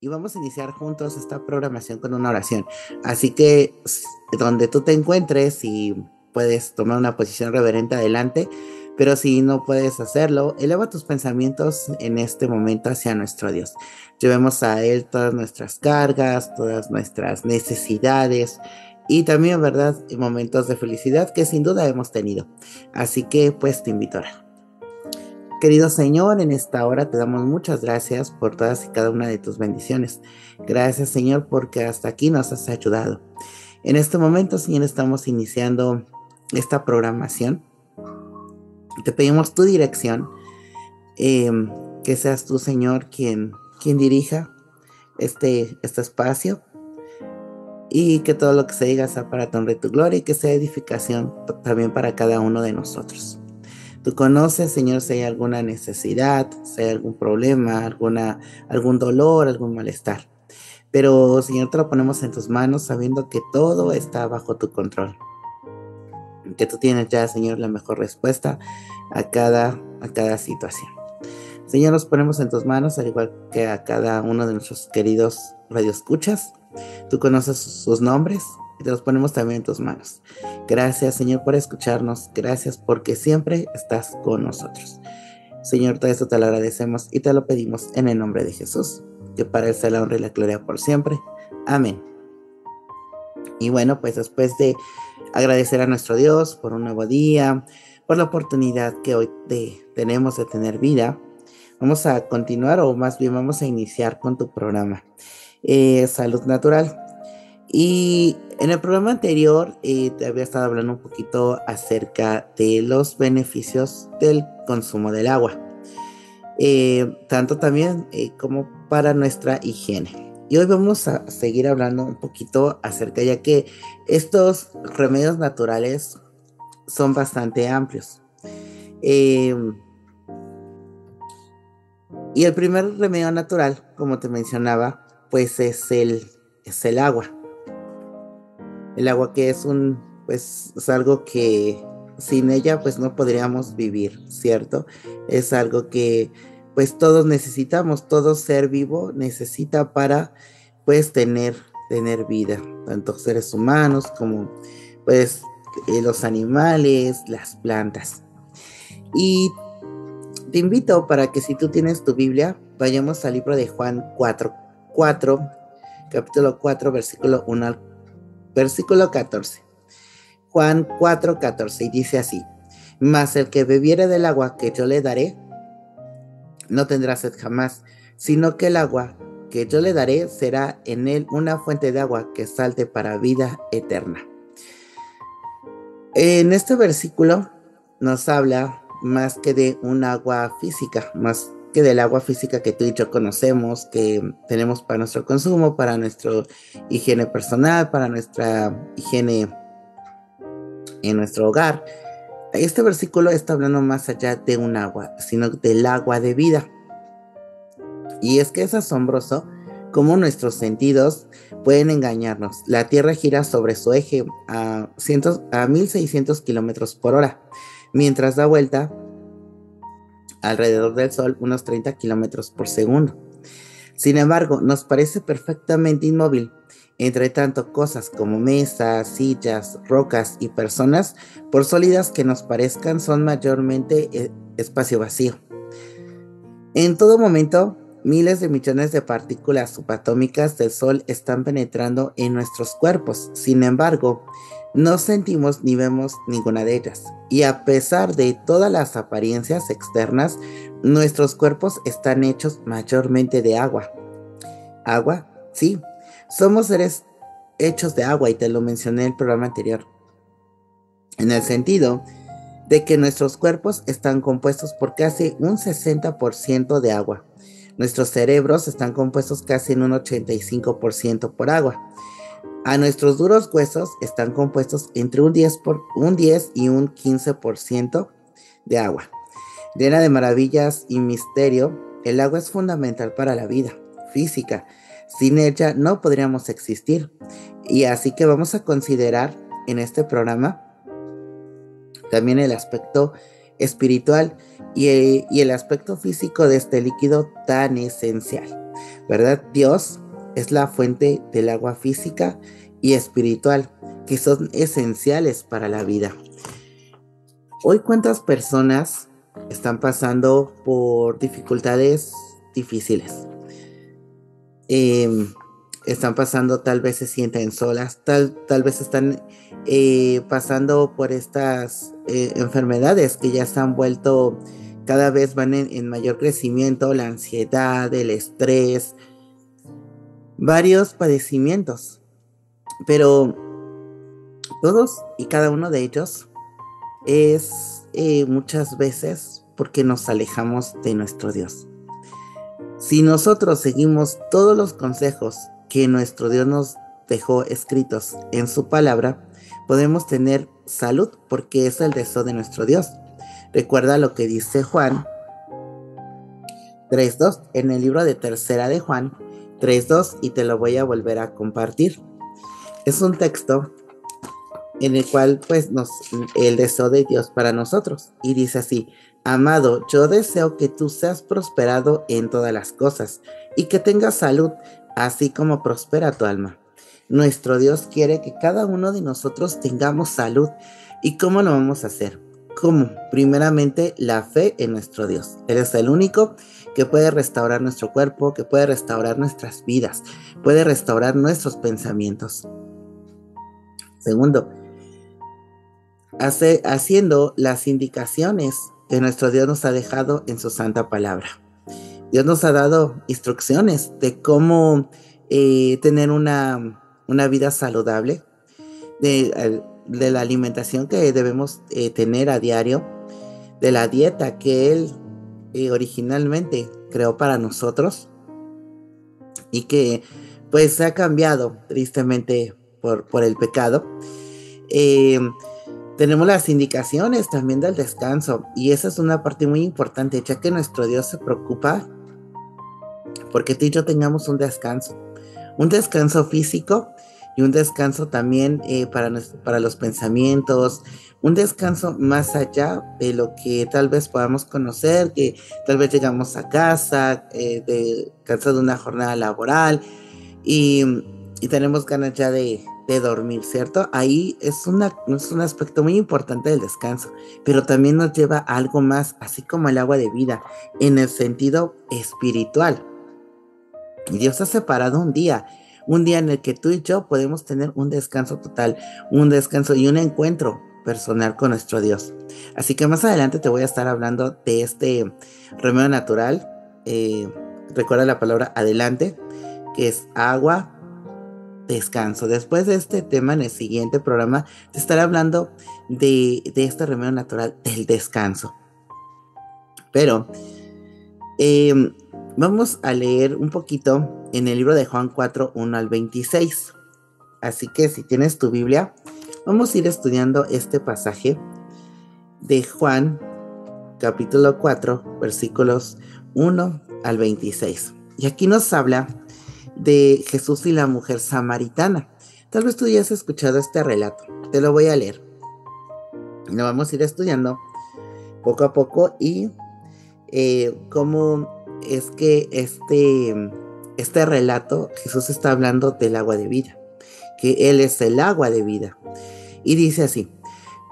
y vamos a iniciar juntos esta programación con una oración. Así que donde tú te encuentres y puedes tomar una posición reverente adelante, pero si no puedes hacerlo, eleva tus pensamientos en este momento hacia nuestro Dios. Llevemos a Él todas nuestras cargas, todas nuestras necesidades y también, ¿verdad?, momentos de felicidad que sin duda hemos tenido. Así que pues te invito Querido Señor, en esta hora te damos muchas gracias por todas y cada una de tus bendiciones. Gracias Señor porque hasta aquí nos has ayudado. En este momento, Señor, estamos iniciando esta programación te pedimos tu dirección, em, que seas tú, Señor, quien, quien dirija este, este espacio y que todo lo que se diga sea para tu honra y tu gloria y que sea edificación también para cada uno de nosotros. Tú conoces, Señor, si hay alguna necesidad, si hay algún problema, alguna, algún dolor, algún malestar. Pero, Señor, te lo ponemos en tus manos sabiendo que todo está bajo tu control que tú tienes ya, Señor, la mejor respuesta a cada, a cada situación. Señor, nos ponemos en tus manos, al igual que a cada uno de nuestros queridos radioescuchas. Tú conoces sus nombres y te los ponemos también en tus manos. Gracias, Señor, por escucharnos. Gracias porque siempre estás con nosotros. Señor, todo esto te lo agradecemos y te lo pedimos en el nombre de Jesús, que para él sea la honra y la gloria por siempre. Amén. Y bueno, pues después de agradecer a nuestro Dios por un nuevo día, por la oportunidad que hoy tenemos de tener vida. Vamos a continuar o más bien vamos a iniciar con tu programa eh, Salud Natural. Y en el programa anterior eh, te había estado hablando un poquito acerca de los beneficios del consumo del agua, eh, tanto también como para nuestra higiene. Y hoy vamos a seguir hablando un poquito acerca, ya que estos remedios naturales son bastante amplios. Y el primer remedio natural, como te mencionaba, pues es el, es el agua. El agua que es un, pues es algo que sin ella pues no podríamos vivir, ¿cierto? Es algo que pues todos necesitamos, todo ser vivo necesita para pues tener, tener vida, tanto seres humanos como pues eh, los animales, las plantas. Y te invito para que si tú tienes tu Biblia, vayamos al libro de Juan 4, 4 capítulo 4, versículo 1 al versículo 14. Juan 4, 14, y dice así, mas el que bebiere del agua que yo le daré, no tendrá sed jamás, sino que el agua que yo le daré será en él una fuente de agua que salte para vida eterna. En este versículo nos habla más que de un agua física, más que del agua física que tú y yo conocemos, que tenemos para nuestro consumo, para nuestra higiene personal, para nuestra higiene en nuestro hogar. Este versículo está hablando más allá de un agua, sino del agua de vida. Y es que es asombroso cómo nuestros sentidos pueden engañarnos. La Tierra gira sobre su eje a, cientos, a 1600 kilómetros por hora, mientras da vuelta alrededor del Sol unos 30 kilómetros por segundo. Sin embargo, nos parece perfectamente inmóvil entre tanto, cosas como mesas, sillas, rocas y personas, por sólidas que nos parezcan, son mayormente eh, espacio vacío. En todo momento, miles de millones de partículas subatómicas del Sol están penetrando en nuestros cuerpos. Sin embargo, no sentimos ni vemos ninguna de ellas. Y a pesar de todas las apariencias externas, nuestros cuerpos están hechos mayormente de agua. ¿Agua? Sí, somos seres hechos de agua y te lo mencioné en el programa anterior. En el sentido de que nuestros cuerpos están compuestos por casi un 60% de agua. Nuestros cerebros están compuestos casi en un 85% por agua. A nuestros duros huesos están compuestos entre un 10, por, un 10 y un 15% de agua. Llena de maravillas y misterio, el agua es fundamental para la vida física, sin ella no podríamos existir. Y así que vamos a considerar en este programa también el aspecto espiritual y, el aspecto físico de este líquido tan esencial. ¿verdad? Dios es la fuente del agua física y espiritual, que son esenciales para la vida. Hoy cuántas personas están pasando por dificultades difíciles. Em, están pasando, tal vez se sienten solas, tal, tal vez están eh, pasando por estas eh, enfermedades que ya se han vuelto cada vez van en, mayor crecimiento, la ansiedad, el estrés, varios padecimientos. Pero todos y cada uno de ellos es eh, muchas veces porque nos alejamos de nuestro Dios. Si nosotros seguimos todos los consejos que nuestro Dios nos dejó escritos en su palabra, podemos tener salud porque es el deseo de nuestro Dios. Recuerda lo que dice Juan 3.2 en el libro de tercera de Juan 3.2 y te lo voy a volver a compartir. Es un texto en el cual pues nos el deseo de Dios para nosotros y dice así, amado, yo deseo que tú seas prosperado en todas las cosas y que tengas salud, así como prospera tu alma. Nuestro Dios quiere que cada uno de nosotros tengamos salud. ¿Y cómo lo vamos a hacer? ¿Cómo? Primeramente, la fe en nuestro Dios. Él es el único que puede restaurar nuestro cuerpo, que puede restaurar nuestras vidas, puede restaurar nuestros pensamientos. Segundo, hace, haciendo las indicaciones que nuestro Dios nos ha dejado en su santa palabra. Dios nos ha dado instrucciones de cómo eh, tener una una vida saludable, de, la alimentación que debemos eh, tener a diario, de la dieta que Él eh, originalmente creó para nosotros y que pues se ha cambiado tristemente por, por el pecado. Em, tenemos las indicaciones también del descanso y esa es una parte muy importante ya que nuestro Dios se preocupa porque tú y yo tengamos un descanso, un descanso físico y un descanso también eh, para, para los pensamientos, un descanso más allá de lo que tal vez podamos conocer, que tal vez llegamos a casa eh, de, de una jornada laboral y, tenemos ganas ya de, dormir, ¿cierto? Ahí es, una, es un aspecto muy importante del descanso, pero también nos lleva a algo más, así como el agua de vida, en el sentido espiritual. Dios ha separado un día un día en el que tú y yo podemos tener un descanso total, un descanso y un encuentro personal con nuestro Dios. Así que más adelante te voy a estar hablando de este remedio natural. Eh, recuerda la palabra adelante, que es agua, descanso. Después de este tema, en el siguiente programa, te estaré hablando de, este remedio natural del descanso. Pero eh, vamos a leer un poquito en el libro de Juan 4, 1 al 26. Así que si tienes tu Biblia, vamos a ir estudiando este pasaje de Juan capítulo 4, versículos 1 al 26. Y aquí nos habla de Jesús y la mujer samaritana. Tal vez tú ya has escuchado este relato. Te lo voy a leer. Lo vamos a ir estudiando poco a poco y eh, cómo es que este este relato, Jesús está hablando del agua de vida, que Él es el agua de vida. Y dice así,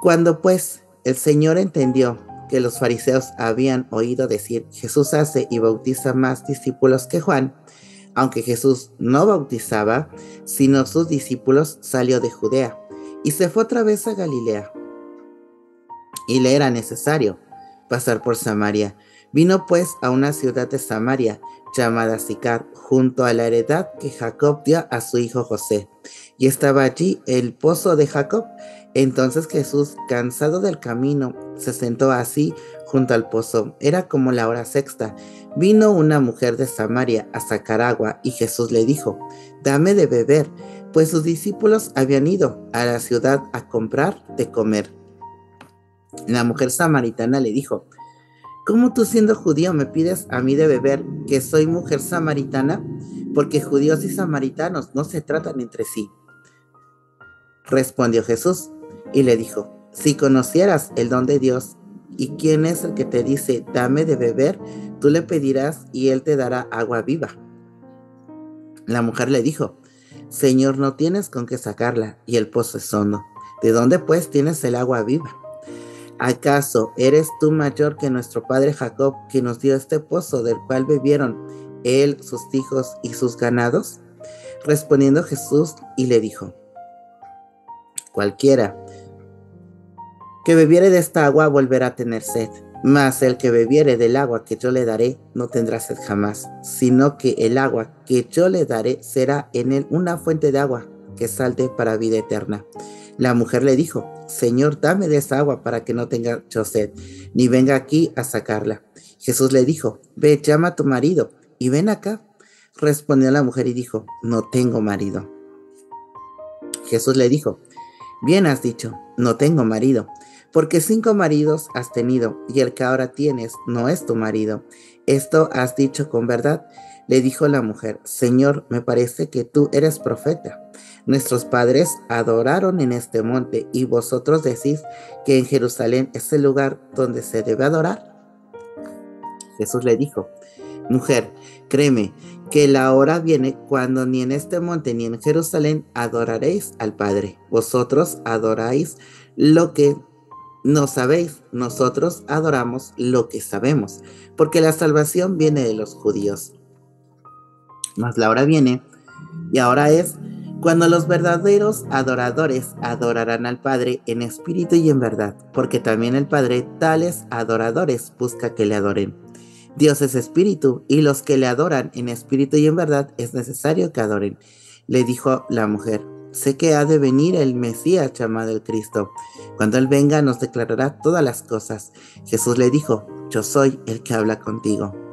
cuando pues el Señor entendió que los fariseos habían oído decir, Jesús hace y bautiza más discípulos que Juan, aunque Jesús no bautizaba, sino sus discípulos, salió de Judea y se fue otra vez a Galilea. Y le era necesario pasar por Samaria. Vino pues a una ciudad de Samaria llamada Sicar, junto a la heredad que Jacob dio a su hijo José. Y estaba allí el pozo de Jacob. Entonces Jesús, cansado del camino, se sentó así junto al pozo. Era como la hora sexta. Vino una mujer de Samaria a sacar agua y Jesús le dijo, dame de beber, pues sus discípulos habían ido a la ciudad a comprar de comer. La mujer samaritana le dijo, ¿Cómo tú siendo judío me pides a mí de beber que soy mujer samaritana? Porque judíos y samaritanos no se tratan entre sí. Respondió Jesús y le dijo, si conocieras el don de Dios y quién es el que te dice, dame de beber, tú le pedirás y él te dará agua viva. La mujer le dijo, Señor, no tienes con qué sacarla y el pozo es hondo. ¿De dónde pues tienes el agua viva? ¿Acaso eres tú mayor que nuestro padre Jacob, que nos dio este pozo del cual bebieron él, sus hijos y sus ganados? Respondiendo Jesús y le dijo, cualquiera que bebiere de esta agua volverá a tener sed, mas el que bebiere del agua que yo le daré no tendrá sed jamás, sino que el agua que yo le daré será en él una fuente de agua que salte para vida eterna. La mujer le dijo, Señor, dame de esa agua para que no tenga yo sed, ni venga aquí a sacarla. Jesús le dijo, ve, llama a tu marido y ven acá. Respondió la mujer y dijo, no tengo marido. Jesús le dijo, bien has dicho, no tengo marido, porque cinco maridos has tenido y el que ahora tienes no es tu marido. Esto has dicho con verdad. Le dijo la mujer, Señor, me parece que tú eres profeta. Nuestros padres adoraron en este monte y vosotros decís que en Jerusalén es el lugar donde se debe adorar. Jesús le dijo, mujer, créeme que la hora viene cuando ni en este monte ni en Jerusalén adoraréis al Padre. Vosotros adoráis lo que no sabéis, nosotros adoramos lo que sabemos, porque la salvación viene de los judíos. Mas la hora viene y ahora es cuando los verdaderos adoradores adorarán al Padre en espíritu y en verdad, porque también el Padre tales adoradores busca que le adoren. Dios es espíritu y los que le adoran en espíritu y en verdad es necesario que adoren. Le dijo la mujer, sé que ha de venir el Mesías llamado el Cristo. Cuando Él venga nos declarará todas las cosas. Jesús le dijo, yo soy el que habla contigo.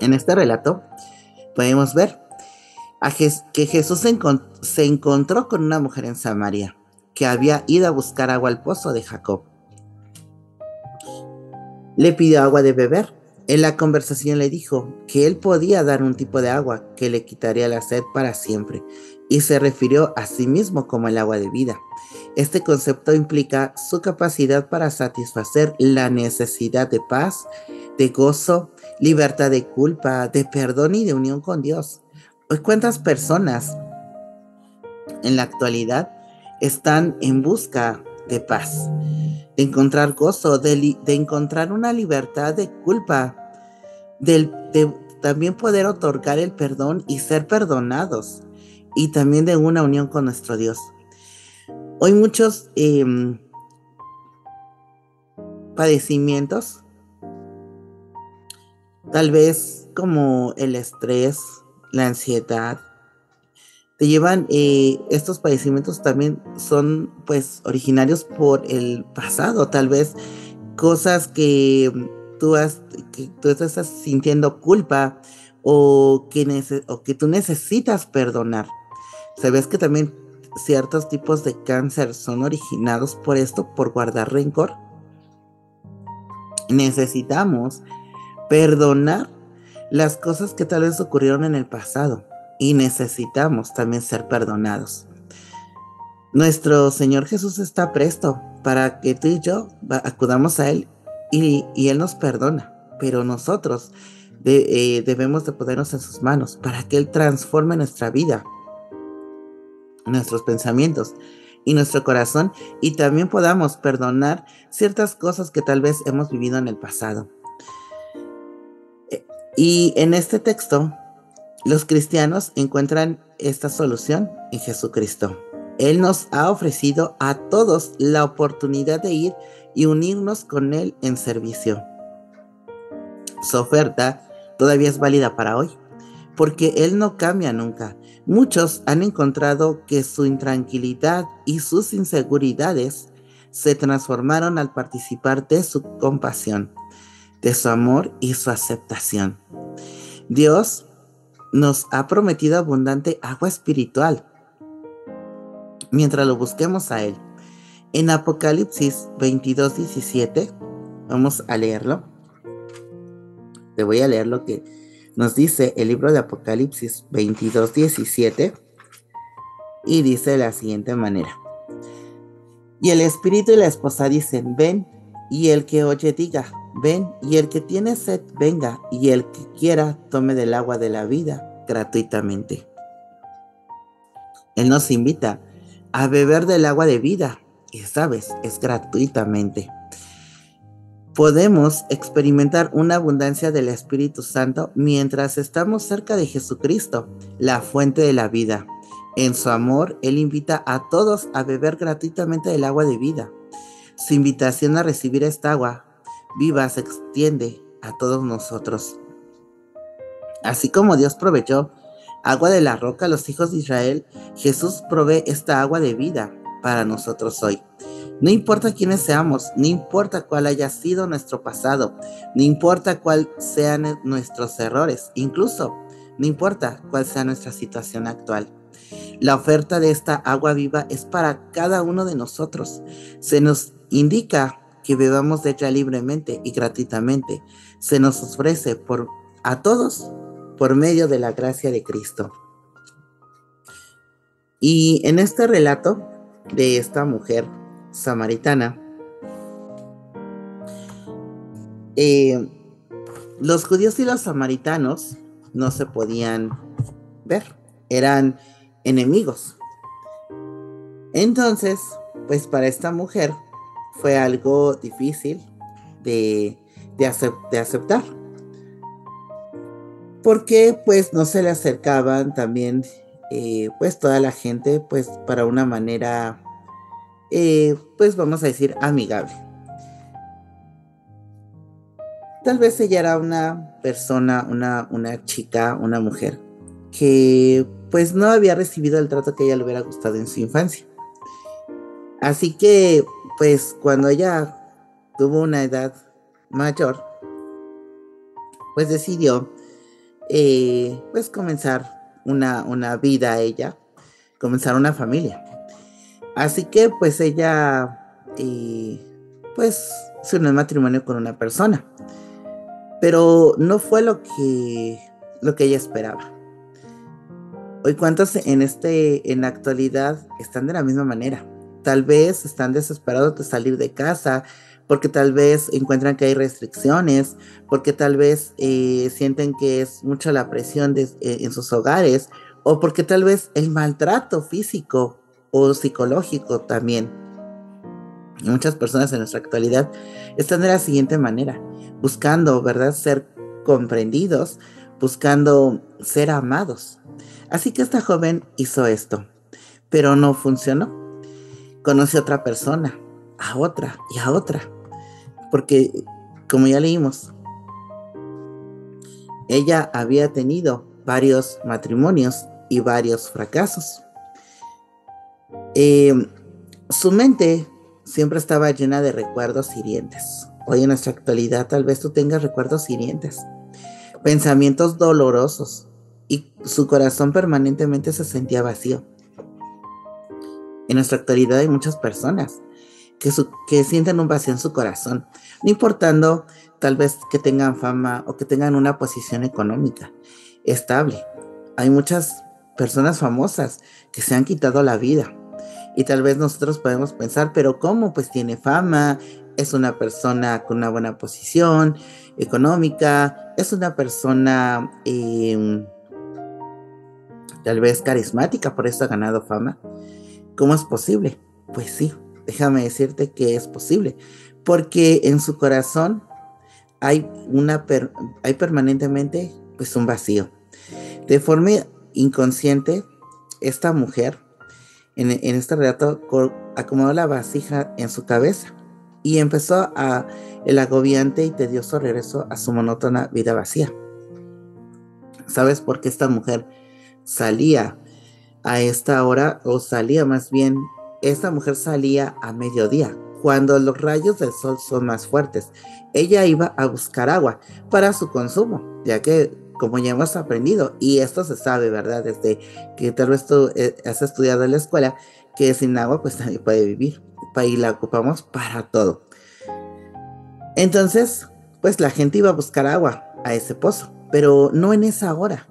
En este relato podemos ver que Jesús se, encontró con una mujer en Samaria que había ido a buscar agua al pozo de Jacob. Le pidió agua de beber. En la conversación le dijo que él podía dar un tipo de agua que le quitaría la sed para siempre y se refirió a sí mismo como el agua de vida. Este concepto implica su capacidad para satisfacer la necesidad de paz, de gozo, libertad de culpa, de perdón y de unión con Dios. Pues, ¿Cuántas personas en la actualidad están en busca de paz, de encontrar gozo, de, encontrar una libertad de culpa, de, también poder otorgar el perdón y ser perdonados, y también de una unión con nuestro Dios? Hoy muchos em, padecimientos, tal vez como el estrés, la ansiedad, te llevan, eh, estos padecimientos también son pues originarios por el pasado, tal vez cosas que tú, has, que tú estás sintiendo culpa o que, o que tú necesitas perdonar. Sabes que también ciertos tipos de cáncer son originados por esto, por guardar rencor. Necesitamos perdonar las cosas que tal vez ocurrieron en el pasado y necesitamos también ser perdonados. Nuestro Señor Jesús está presto para que tú y yo acudamos a Él y, Él nos perdona, pero nosotros eh, debemos de ponernos en sus manos para que Él transforme nuestra vida, nuestros pensamientos y nuestro corazón y también podamos perdonar ciertas cosas que tal vez hemos vivido en el pasado. Y en este texto, los cristianos encuentran esta solución en Jesucristo. Él nos ha ofrecido a todos la oportunidad de ir y unirnos con Él en servicio. Su oferta todavía es válida para hoy, porque Él no cambia nunca. Muchos han encontrado que su intranquilidad y sus inseguridades se transformaron al participar de su compasión de su amor y su aceptación. Dios nos ha prometido abundante agua espiritual mientras lo busquemos a Él. En Apocalipsis 22, 17, vamos a leerlo. Te voy a leer lo que nos dice el libro de Apocalipsis 22, 17 y dice de la siguiente manera. Y el espíritu y la esposa dicen, ven, y el que oye diga, Ven, y el que tiene sed, venga, y el que quiera, tome del agua de la vida gratuitamente. Él nos invita a beber del agua de vida y sabes, es gratuitamente. Podemos experimentar una abundancia del Espíritu Santo mientras estamos cerca de Jesucristo, la fuente de la vida. En su amor, Él invita a todos a beber gratuitamente del agua de vida. Su invitación a recibir esta agua viva se extiende a todos nosotros. Así como Dios proveyó agua de la roca a los hijos de Israel, Jesús provee esta agua de vida para nosotros hoy. No importa quiénes seamos, no importa cuál haya sido nuestro pasado, no importa cuál sean nuestros errores, incluso no importa cuál sea nuestra situación actual. La oferta de esta agua viva es para cada uno de nosotros. Se nos indica que bebamos de ella libremente y gratuitamente. Se nos ofrece por a todos por medio de la gracia de Cristo. Y en este relato de esta mujer samaritana, eh, los judíos y los samaritanos no se podían ver, eran enemigos. Entonces, pues para esta mujer fue algo difícil de, de aceptar. Porque pues no se le acercaban también eh, pues toda la gente pues para una manera eh, pues vamos a decir amigable. Tal vez ella era una persona, una, una chica, una mujer que pues no había recibido el trato que ella le hubiera gustado en su infancia. Así que pues cuando ella tuvo una edad mayor, pues decidió eh, pues comenzar una, una vida ella, comenzar una familia. Así que pues ella eh, pues se unió en matrimonio con una persona. Pero no fue lo que, lo que ella esperaba. Hoy cuántos en este en la actualidad están de la misma manera. Tal vez están desesperados de salir de casa porque tal vez encuentran que hay restricciones, porque tal vez eh, sienten que es mucha la presión eh, en sus hogares, o porque tal vez el maltrato físico o psicológico también. muchas personas en nuestra actualidad están de la siguiente manera, buscando, ¿verdad?, ser comprendidos, buscando ser amados. Así que esta joven hizo esto, pero no funcionó. Conoce a otra persona, a otra y a otra. Porque, como ya leímos, ella había tenido varios matrimonios y varios fracasos. Eh, su mente siempre estaba llena de recuerdos hirientes. Hoy en nuestra actualidad tal vez tú tengas recuerdos hirientes, pensamientos dolorosos y su corazón permanentemente se sentía vacío. En nuestra actualidad hay muchas personas que, que sienten un vacío en su corazón, no importando tal vez que tengan fama o que tengan una posición económica estable. Hay muchas personas famosas que se han quitado la vida. Y tal vez nosotros podemos pensar, pero ¿cómo? Pues tiene fama, es una persona con una buena posición económica, es una persona em, tal vez carismática, por eso ha ganado fama. ¿Cómo es posible? Pues sí, déjame decirte que es posible, porque en su corazón hay, una hay permanentemente pues un vacío. De forma inconsciente, esta mujer en, este relato acomodó la vasija en su cabeza y empezó a el agobiante y tedioso regreso a su monótona vida vacía. ¿Sabes por qué esta mujer salía a esta hora o salía más bien esta mujer salía a mediodía, cuando los rayos del sol son más fuertes. Ella iba a buscar agua para su consumo, ya que, como ya hemos aprendido, y esto se sabe, ¿verdad? Desde que tal vez eh, has estudiado en la escuela, que sin agua pues nadie puede vivir, y la ocupamos para todo. Entonces, pues la gente iba a buscar agua a ese pozo, pero no en esa hora.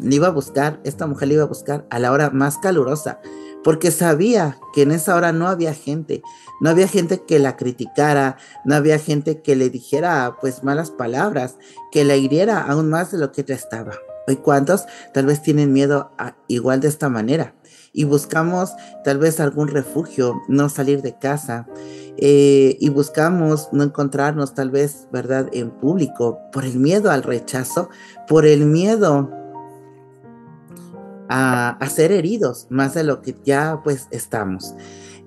Le iba a buscar, esta mujer le iba a buscar a la hora más calurosa, porque sabía que en esa hora no había gente, no había gente que la criticara, no había gente que le dijera pues malas palabras, que la hiriera aún más de lo que ya estaba. Hoy cuántos tal vez tienen miedo igual de esta manera y buscamos tal vez algún refugio, no salir de casa eh, y buscamos no encontrarnos tal vez, ¿verdad?, en público por el miedo al rechazo, por el miedo a, a ser heridos más de lo que ya pues estamos.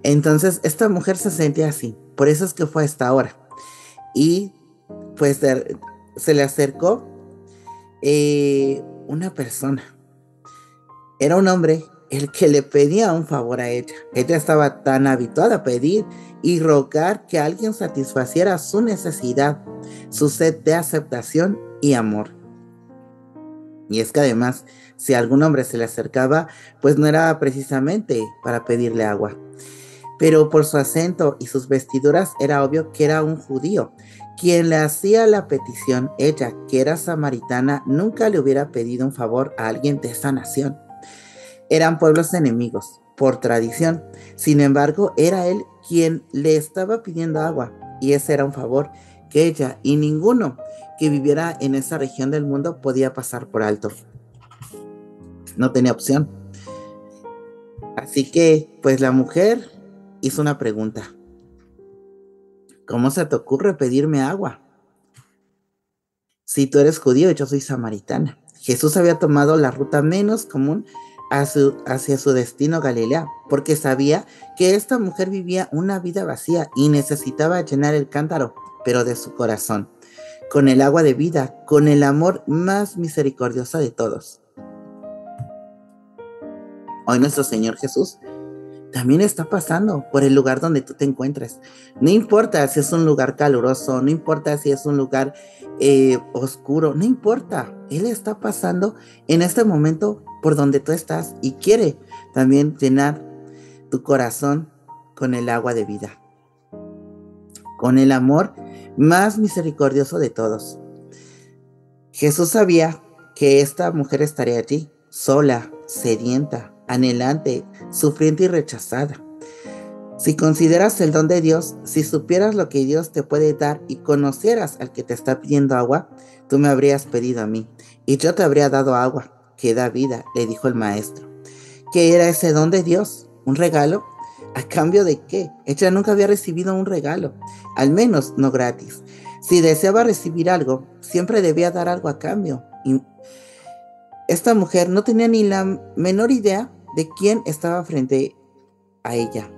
Entonces esta mujer se sentía así, por eso es que fue hasta ahora. Y pues se le acercó eh, una persona. Era un hombre el que le pedía un favor a ella. Ella estaba tan habituada a pedir y rogar que alguien satisfaciera su necesidad, su sed de aceptación y amor. Y es que además, si algún hombre se le acercaba, pues no era precisamente para pedirle agua. Pero por su acento y sus vestiduras era obvio que era un judío, quien le hacía la petición, ella, que era samaritana, nunca le hubiera pedido un favor a alguien de esa nación. Eran pueblos enemigos, por tradición. Sin embargo, era él quien le estaba pidiendo agua, y ese era un favor que ella y ninguno que viviera en esa región del mundo podía pasar por alto. No tenía opción. Así que, pues la mujer hizo una pregunta. ¿Cómo se te ocurre pedirme agua? Si tú eres judío yo soy samaritana. Jesús había tomado la ruta menos común hacia su destino Galilea, porque sabía que esta mujer vivía una vida vacía y necesitaba llenar el cántaro, pero de su corazón, con el agua de vida, con el amor más misericordioso de todos. Hoy nuestro Señor Jesús también está pasando por el lugar donde tú te encuentres. No importa si es un lugar caluroso, no importa si es un lugar eh, oscuro, no importa. Él está pasando en este momento por donde tú estás y quiere también llenar tu corazón con el agua de vida, con el amor más misericordioso de todos. Jesús sabía que esta mujer estaría allí, sola, sedienta, anhelante, sufriente y rechazada. Si consideras el don de Dios, si supieras lo que Dios te puede dar y conocieras al que te está pidiendo agua, tú me habrías pedido a mí y yo te habría dado agua que da vida, le dijo el maestro. ¿Qué era ese don de Dios? ¿Un regalo? ¿A cambio de qué? Ella nunca había recibido un regalo, al menos no gratis. Si deseaba recibir algo, siempre debía dar algo a cambio. Esta mujer no tenía ni la menor idea quién estaba frente a ella,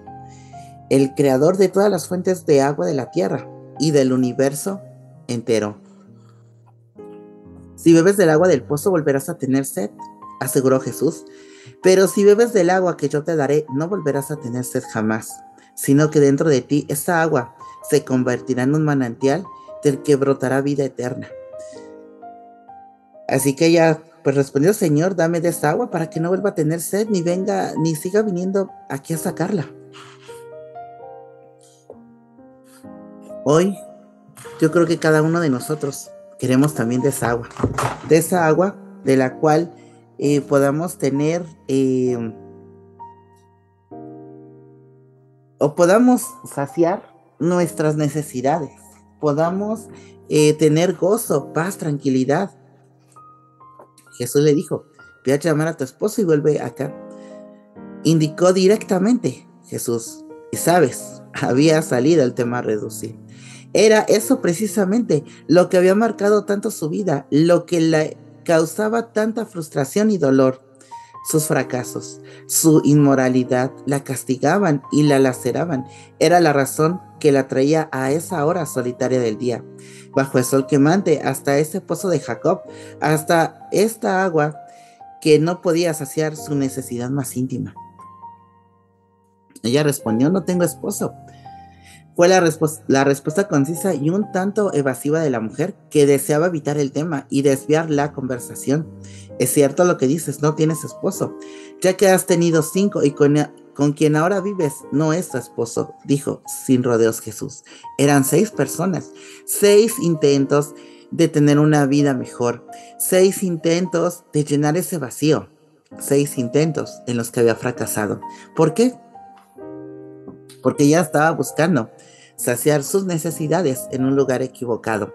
el creador de todas las fuentes de agua de la tierra y del universo entero. Si bebes del agua del pozo volverás a tener sed, aseguró Jesús, pero si bebes del agua que yo te daré, no volverás a tener sed jamás, sino que dentro de ti esa agua se convertirá en un manantial del que brotará vida eterna. Así que ella pues respondió, Señor, dame de esta agua para que no vuelva a tener sed, ni venga, ni siga viniendo aquí a sacarla. Hoy, yo creo que cada uno de nosotros queremos también de esa agua, de esa agua de la cual eh, podamos tener eh, o podamos saciar nuestras necesidades, podamos eh, tener gozo, paz, tranquilidad, Jesús le dijo, ve a llamar a tu esposo y vuelve acá. Indicó directamente Jesús, y sabes, había salido el tema reducir. Era eso precisamente lo que había marcado tanto su vida, lo que le causaba tanta frustración y dolor. Sus fracasos, su inmoralidad la castigaban y la laceraban. Era la razón que la traía a esa hora solitaria del día bajo el sol quemante, hasta ese pozo de Jacob, hasta esta agua que no podía saciar su necesidad más íntima. Ella respondió, no tengo esposo. Fue la, la, respuesta concisa y un tanto evasiva de la mujer que deseaba evitar el tema y desviar la conversación. Es cierto lo que dices, no tienes esposo, ya que has tenido cinco y con, con quien ahora vives no es tu esposo, dijo sin rodeos Jesús. Eran seis personas, seis intentos de tener una vida mejor, seis intentos de llenar ese vacío, seis intentos en los que había fracasado. ¿Por qué? Porque ya estaba buscando saciar sus necesidades en un lugar equivocado.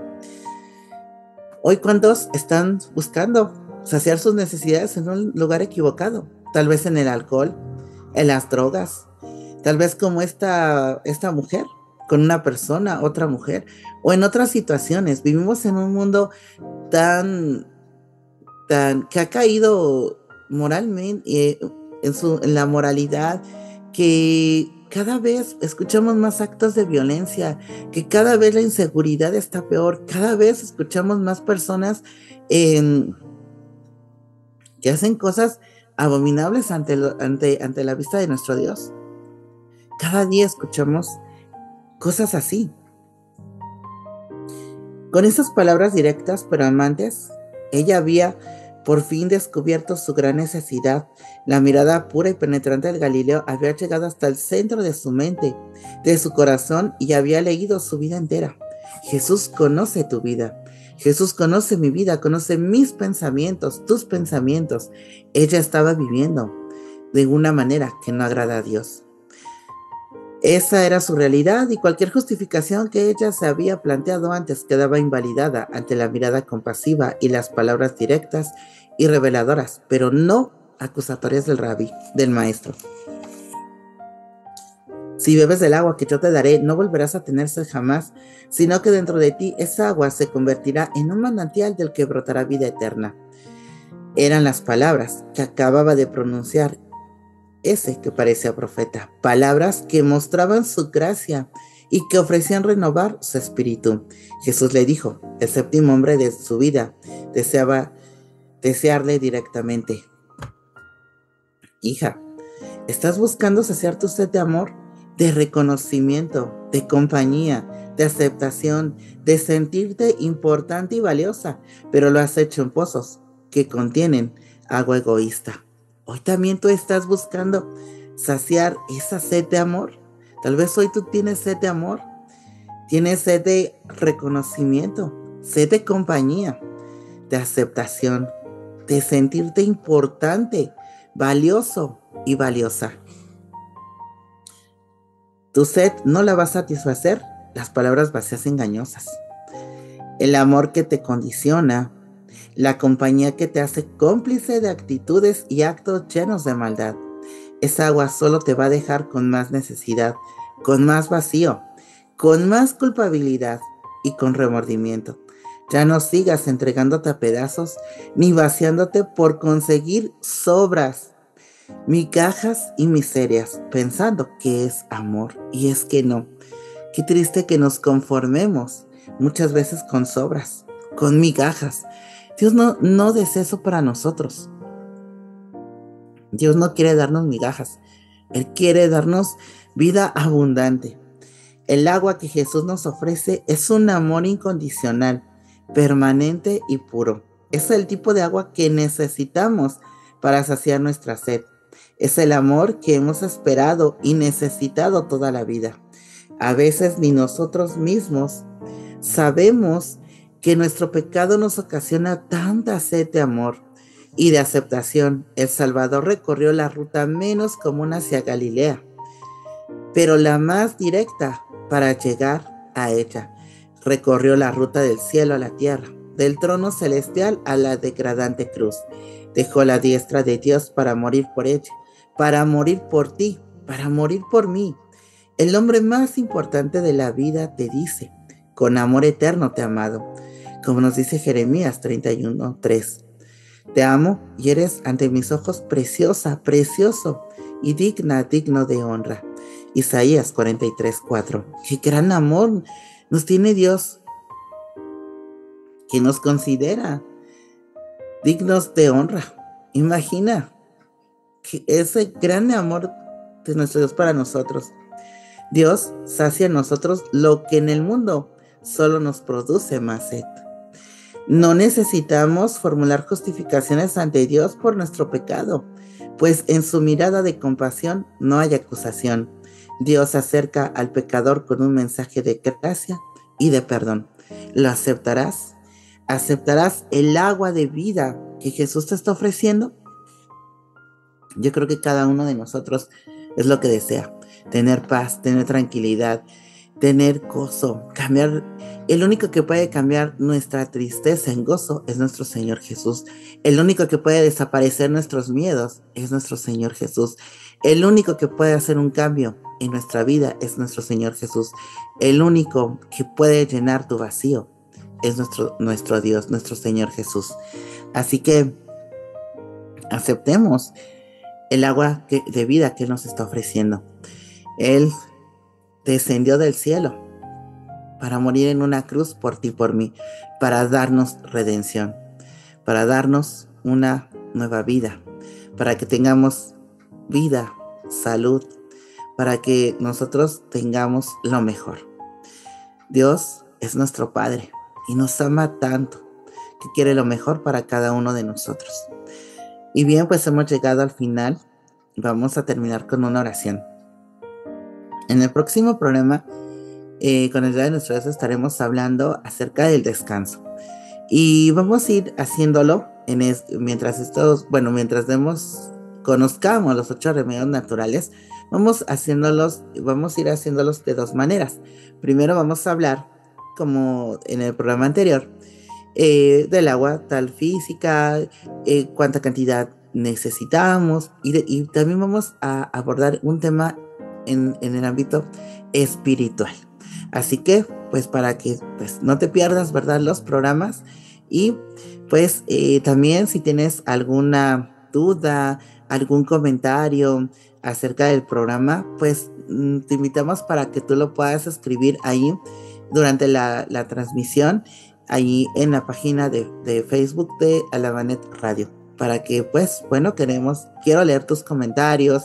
Hoy, ¿cuántos están buscando saciar sus necesidades en un lugar equivocado, tal vez en el alcohol, en las drogas, tal vez como esta, esta mujer, con una persona, otra mujer, o en otras situaciones. Vivimos en un mundo tan, tan, que ha caído moralmente, eh, en, su, en la moralidad, que cada vez escuchamos más actos de violencia, que cada vez la inseguridad está peor, cada vez escuchamos más personas que hacen cosas abominables ante, ante, ante la vista de nuestro Dios. Cada día escuchamos cosas así. Con esas palabras directas pero amantes, ella había por fin descubierto su gran necesidad. La mirada pura y penetrante del Galileo había llegado hasta el centro de su mente, de su corazón y había leído su vida entera. Jesús conoce tu vida. Jesús conoce mi vida, conoce mis pensamientos, tus pensamientos. Ella estaba viviendo de una manera que no agrada a Dios. Esa era su realidad y cualquier justificación que ella se había planteado antes quedaba invalidada ante la mirada compasiva y las palabras directas y reveladoras, pero no acusatorias del rabí, del maestro. Si bebes del agua que yo te daré, no volverás a tenerse jamás, sino que dentro de ti esa agua se convertirá en un manantial del que brotará vida eterna. Eran las palabras que acababa de pronunciar ese que parecía profeta, palabras que mostraban su gracia y que ofrecían renovar su espíritu. Jesús le dijo, el séptimo hombre de su vida deseaba desearle directamente. Hija, ¿estás buscando saciar tu sed de amor, de reconocimiento, de compañía, de aceptación, de sentirte importante y valiosa, pero lo has hecho en pozos que contienen agua egoísta? Hoy también tú estás buscando saciar esa sed de amor. Tal vez hoy tú tienes sed de amor, tienes sed de reconocimiento, sed de compañía, de aceptación, de sentirte importante, valioso y valiosa. Tu sed no la va a satisfacer las palabras vacías engañosas. El amor que te condiciona, la compañía que te hace cómplice de actitudes y actos llenos de maldad. Esa agua solo te va a dejar con más necesidad, con más vacío, con más culpabilidad y con remordimiento. Ya no sigas entregándote a pedazos ni vaciándote por conseguir sobras, migajas y miserias, pensando que es amor. Y es que no. Qué triste que nos conformemos muchas veces con sobras, con migajas, Dios no, no desea eso para nosotros. Dios no quiere darnos migajas. Él quiere darnos vida abundante. El agua que Jesús nos ofrece es un amor incondicional, permanente y puro. Es el tipo de agua que necesitamos para saciar nuestra sed. Es el amor que hemos esperado y necesitado toda la vida. A veces ni nosotros mismos sabemos que nuestro pecado nos ocasiona tanta sed de amor y de aceptación. El Salvador recorrió la ruta menos común hacia Galilea, pero la más directa para llegar a ella. Recorrió la ruta del cielo a la tierra, del trono celestial a la degradante cruz. Dejó la diestra de Dios para morir por ella, para morir por ti, para morir por mí. El hombre más importante de la vida te dice, con amor eterno te amado como nos dice Jeremías 31.3. Te amo y eres ante mis ojos preciosa, precioso y digna, digno de honra. Isaías 43.4. Qué gran amor nos tiene Dios, que nos considera dignos de honra. Imagina que ese gran amor de nuestro Dios para nosotros. Dios sacia en nosotros lo que en el mundo solo nos produce más sed. No necesitamos formular justificaciones ante Dios por nuestro pecado, pues en su mirada de compasión no hay acusación. Dios acerca al pecador con un mensaje de gracia y de perdón. ¿Lo aceptarás? ¿Aceptarás el agua de vida que Jesús te está ofreciendo? Yo creo que cada uno de nosotros es lo que desea, tener paz, tener tranquilidad, tener gozo, cambiar. El único que puede cambiar nuestra tristeza en gozo es nuestro Señor Jesús. El único que puede desaparecer nuestros miedos es nuestro Señor Jesús. El único que puede hacer un cambio en nuestra vida es nuestro Señor Jesús. El único que puede llenar tu vacío es nuestro, nuestro Dios, nuestro Señor Jesús. Así que aceptemos el agua de vida que nos está ofreciendo. Él descendió del cielo para morir en una cruz por ti por mí, para darnos redención, para darnos una nueva vida, para que tengamos vida, salud, para que nosotros tengamos lo mejor. Dios es nuestro Padre y nos ama tanto que quiere lo mejor para cada uno de nosotros. Y bien, pues hemos llegado al final. Vamos a terminar con una oración. En el próximo programa, eh, con el día de nuestro estaremos hablando acerca del descanso. Y vamos a ir haciéndolo en mientras estos, bueno, mientras demos, conozcamos los ocho remedios naturales, vamos haciéndolos, vamos a ir haciéndolos de dos maneras. Primero vamos a hablar, como en el programa anterior, eh, del agua, tal física, eh, cuánta cantidad necesitamos y, y, también vamos a abordar un tema en, el ámbito espiritual. Así que, pues para que pues, no te pierdas, ¿verdad? Los programas y pues eh, también si tienes alguna duda, algún comentario acerca del programa, pues mm, te invitamos para que tú lo puedas escribir ahí durante la, transmisión, ahí en la página de, de Facebook de Alabanet Radio. Para que, pues, bueno, queremos, quiero leer tus comentarios,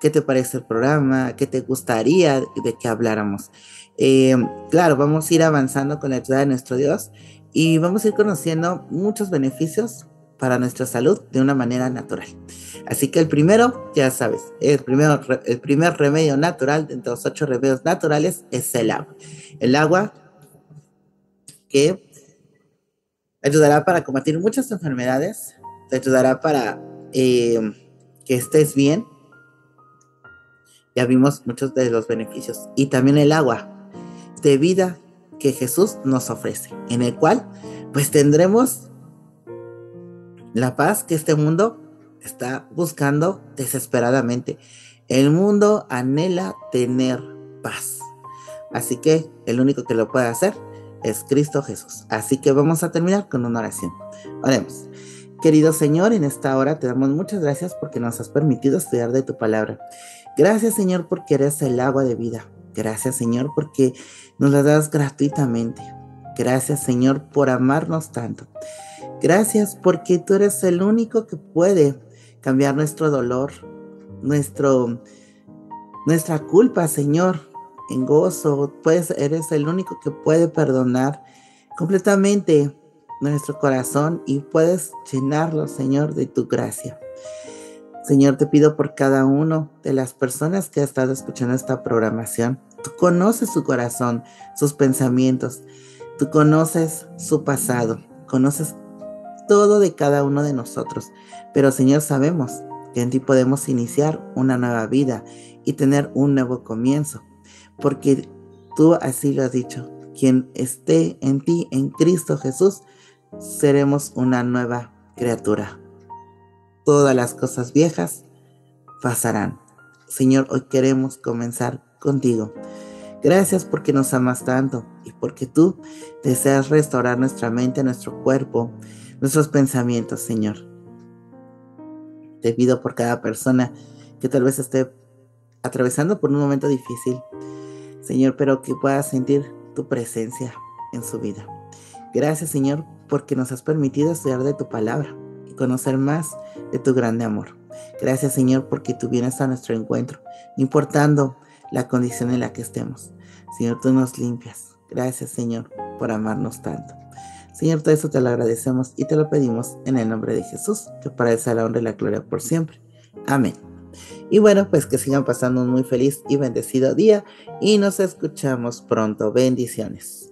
qué te parece el programa, qué te gustaría de que habláramos. Eh, claro, vamos a ir avanzando con la ayuda de nuestro Dios y vamos a ir conociendo muchos beneficios para nuestra salud de una manera natural. Así que el primero, ya sabes, el, primero, el primer remedio natural de los ocho remedios naturales es el agua. El agua que ayudará para combatir muchas enfermedades, te ayudará para eh, que estés bien, ya vimos muchos de los beneficios. Y también el agua de vida que Jesús nos ofrece, en el cual pues tendremos la paz que este mundo está buscando desesperadamente. El mundo anhela tener paz. Así que el único que lo puede hacer es Cristo Jesús. Así que vamos a terminar con una oración. Oremos. Querido Señor, en esta hora te damos muchas gracias porque nos has permitido estudiar de tu palabra. Gracias Señor porque eres el agua de vida. Gracias Señor porque nos la das gratuitamente. Gracias Señor por amarnos tanto. Gracias porque tú eres el único que puede cambiar nuestro dolor, nuestro, nuestra culpa Señor en gozo. Pues eres el único que puede perdonar completamente nuestro corazón y puedes llenarlo Señor de tu gracia. Señor, te pido por cada uno de las personas que ha estado escuchando esta programación. Tú conoces su corazón, sus pensamientos, tú conoces su pasado, conoces todo de cada uno de nosotros. Pero Señor, sabemos que en ti podemos iniciar una nueva vida y tener un nuevo comienzo, porque tú así lo has dicho. Quien esté en ti, en Cristo Jesús, seremos una nueva criatura todas las cosas viejas pasarán. Señor, hoy queremos comenzar contigo. Gracias porque nos amas tanto y porque tú deseas restaurar nuestra mente, nuestro cuerpo, nuestros pensamientos, Señor. Te pido por cada persona que tal vez esté atravesando por un momento difícil, Señor, pero que pueda sentir tu presencia en su vida. Gracias, Señor, porque nos has permitido estudiar de tu palabra conocer más de tu grande amor. Gracias Señor porque tú vienes a nuestro encuentro, importando la condición en la que estemos. Señor, tú nos limpias. Gracias Señor por amarnos tanto. Señor, todo eso te lo agradecemos y te lo pedimos en el nombre de Jesús, que para sea la honra y la gloria por siempre. Amén. Y bueno, pues que sigan pasando un muy feliz y bendecido día y nos escuchamos pronto. Bendiciones.